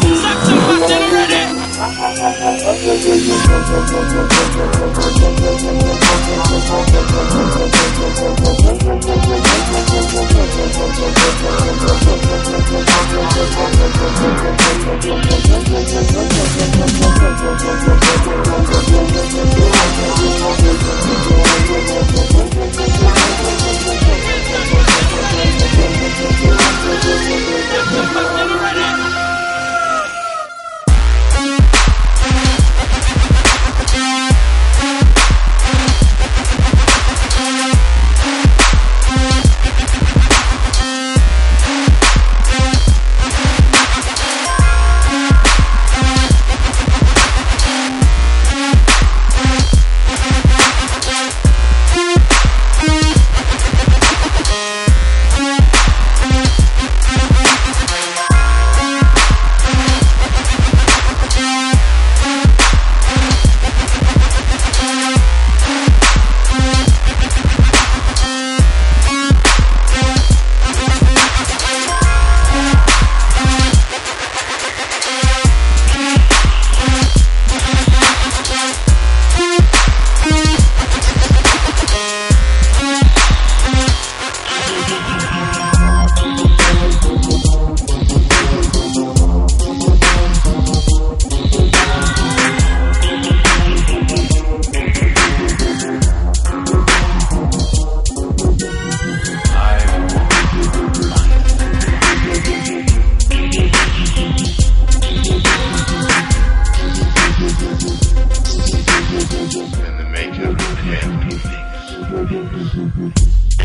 the Mm-hmm.